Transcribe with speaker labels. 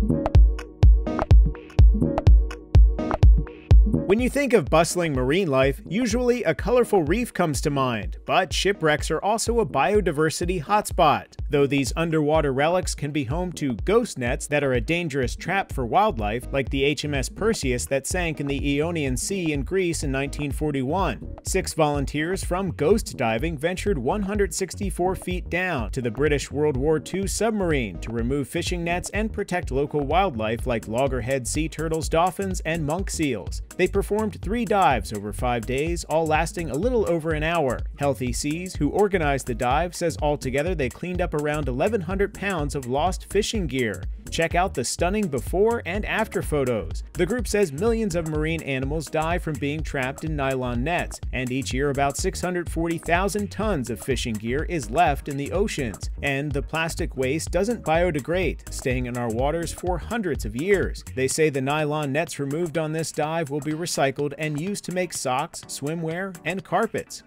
Speaker 1: you When you think of bustling marine life, usually a colorful reef comes to mind, but shipwrecks are also a biodiversity hotspot. Though these underwater relics can be home to ghost nets that are a dangerous trap for wildlife, like the HMS Perseus that sank in the Ionian Sea in Greece in 1941. Six volunteers from ghost diving ventured 164 feet down to the British World War II submarine to remove fishing nets and protect local wildlife like loggerhead sea turtles, dolphins, and monk seals. They performed three dives over five days, all lasting a little over an hour. Healthy Seas, who organized the dive, says altogether they cleaned up around 1,100 pounds of lost fishing gear. Check out the stunning before and after photos. The group says millions of marine animals die from being trapped in nylon nets, and each year about 640,000 tons of fishing gear is left in the oceans. And the plastic waste doesn't biodegrade, staying in our waters for hundreds of years. They say the nylon nets removed on this dive will be recycled and used to make socks, swimwear, and carpets.